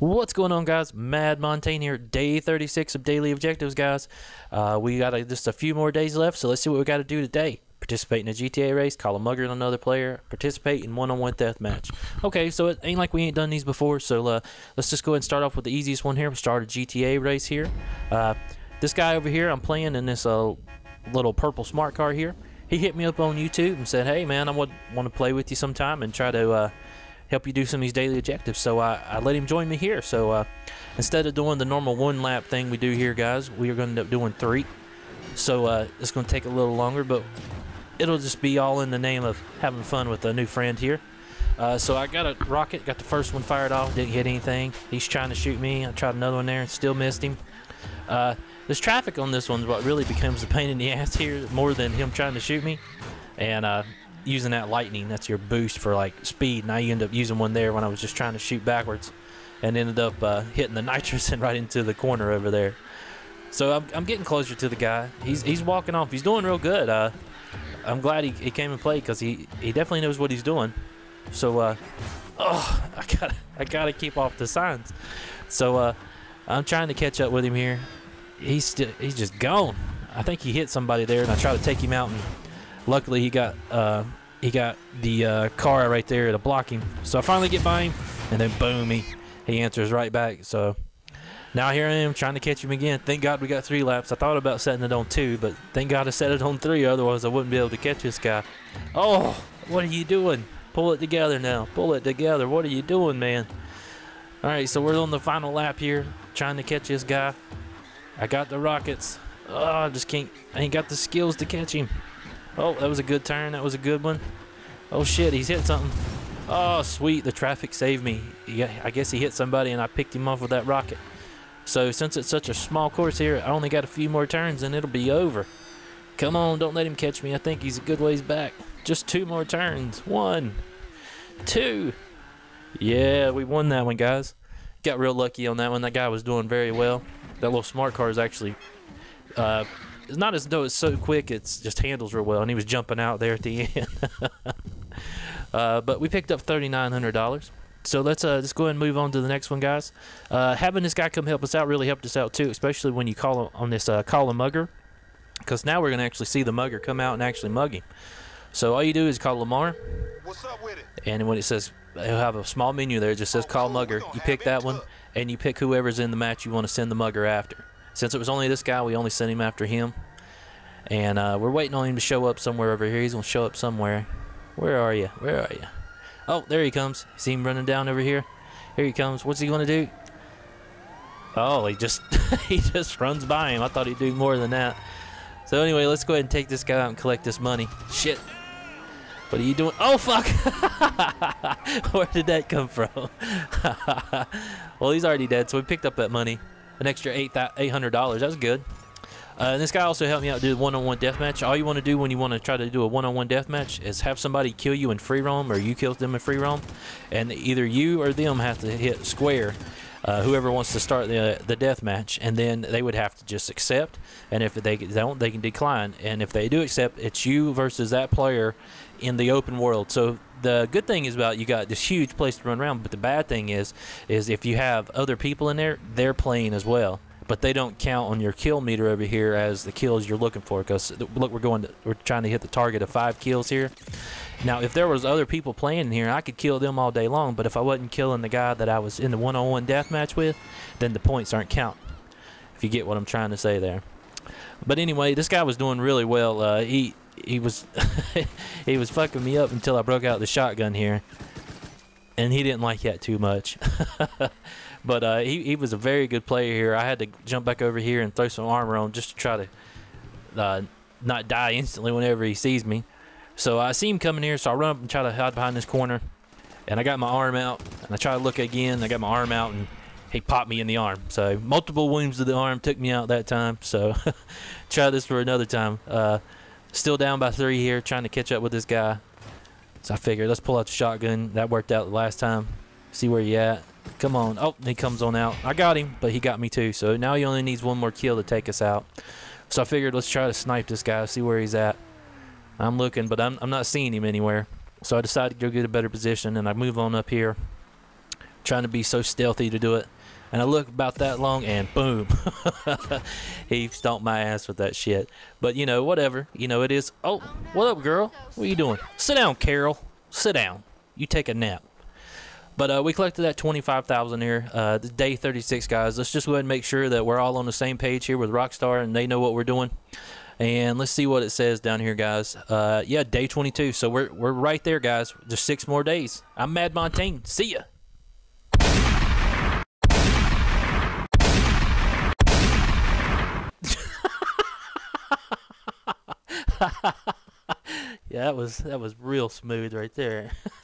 What's going on, guys? Mad Montaigne here, day 36 of daily objectives, guys. Uh, we got a, just a few more days left, so let's see what we got to do today. Participate in a GTA race, call a mugger on another player, participate in one-on-one death match. Okay, so it ain't like we ain't done these before, so uh, let's just go ahead and start off with the easiest one here. We'll start a GTA race here. Uh, this guy over here, I'm playing in this uh, little purple smart car here. He hit me up on YouTube and said, "Hey man, I would want to play with you sometime and try to uh, help you do some of these daily objectives." So I, I let him join me here. So uh, instead of doing the normal one lap thing we do here, guys, we are going to end up doing three. So uh, it's going to take a little longer, but it'll just be all in the name of having fun with a new friend here. Uh, so I got a rocket, got the first one fired off, didn't hit anything. He's trying to shoot me. I tried another one there and still missed him. Uh, this traffic on this one's what really becomes the pain in the ass here, more than him trying to shoot me. And uh, using that lightning, that's your boost for like speed. Now you end up using one there when I was just trying to shoot backwards, and ended up uh, hitting the nitrous and right into the corner over there. So I'm, I'm getting closer to the guy. He's he's walking off. He's doing real good. Uh, I'm glad he, he came and played because he, he definitely knows what he's doing. So uh, oh, I got I gotta keep off the signs. So uh, I'm trying to catch up with him here he's still he's just gone. I think he hit somebody there, and I try to take him out, and luckily he got uh, he got the uh, car right there to block him. So I finally get by him, and then boom, he he answers right back. So now here I am trying to catch him again. Thank God we got three laps. I thought about setting it on two, but thank God I set it on three. Otherwise, I wouldn't be able to catch this guy. Oh, what are you doing? Pull it together now. Pull it together. What are you doing, man? All right, so we're on the final lap here, trying to catch this guy. I got the rockets. Oh, I just can't. I ain't got the skills to catch him. Oh, that was a good turn. That was a good one. Oh shit, he's hit something. Oh, sweet. The traffic saved me. Yeah, I guess he hit somebody and I picked him off with that rocket. So since it's such a small course here, I only got a few more turns and it'll be over. Come on, don't let him catch me. I think he's a good ways back. Just two more turns. One, two. Yeah, we won that one, guys. Got real lucky on that one. That guy was doing very well that little smart car is actually uh, it's not as though it's so quick. It's just handles real well, and he was jumping out there at the end. uh, but we picked up thirty nine hundred dollars. So let's uh, just go ahead and move on to the next one, guys. Uh, having this guy come help us out really helped us out too, especially when you call on this uh, call a mugger, because now we're gonna actually see the mugger come out and actually mug him. So all you do is call Lamar, What's up with it? and when it says he'll have a small menu there, it just says call mugger. You pick that one and you pick whoever's in the match you want to send the mugger after. Since it was only this guy, we only sent him after him. And uh, we're waiting on him to show up somewhere over here. He's going to show up somewhere. Where are you? Where are you? Oh, there he comes. See him running down over here? Here he comes. What's he going to do? Oh, he just he just runs by him. I thought he'd do more than that. So anyway, let's go ahead and take this guy out and collect this money. Shit. What are you doing? Oh, fuck! Where did that come from? well, he's already dead, so we picked up that money. An extra $800. That's good. Uh, this guy also helped me out do one-on-one deathmatch. All you want to do when you want to try to do a one-on-one deathmatch is have somebody kill you in free roam or you kill them in free roam. And either you or them have to hit square uh, whoever wants to start the the death match, and then they would have to just accept. And if they don't, they can decline. And if they do accept, it's you versus that player in the open world. So the good thing is about you got this huge place to run around, but the bad thing is, is if you have other people in there, they're playing as well but they don't count on your kill meter over here as the kills you're looking for because look we're going to, we're trying to hit the target of five kills here now, if there was other people playing here, I could kill them all day long. But if I wasn't killing the guy that I was in the one-on-one death match with, then the points aren't count. If you get what I'm trying to say there. But anyway, this guy was doing really well. Uh, he he was he was fucking me up until I broke out the shotgun here, and he didn't like that too much. but uh, he he was a very good player here. I had to jump back over here and throw some armor on just to try to uh, not die instantly whenever he sees me. So I see him coming here, so I run up and try to hide behind this corner. And I got my arm out, and I try to look again. I got my arm out, and he popped me in the arm. So multiple wounds to the arm took me out that time. So try this for another time. Uh, still down by three here, trying to catch up with this guy. So I figured let's pull out the shotgun. That worked out the last time. See where you at. Come on. Oh, he comes on out. I got him, but he got me too. So now he only needs one more kill to take us out. So I figured let's try to snipe this guy, see where he's at. I'm looking, but I'm, I'm not seeing him anywhere. So I decided to go get a better position, and I move on up here. trying to be so stealthy to do it. And I look about that long, and boom, he stomped my ass with that shit. But you know, whatever. You know, it is. Oh, what up, girl? What are you doing? Sit down, Carol. Sit down. You take a nap. But uh, we collected that 25,000 here. Uh, day 36, guys. Let's just go ahead and make sure that we're all on the same page here with Rockstar and they know what we're doing. And let's see what it says down here, guys. Uh, yeah, day 22. So we're, we're right there, guys. Just six more days. I'm Mad Montaigne. See ya. yeah, that was that was real smooth right there.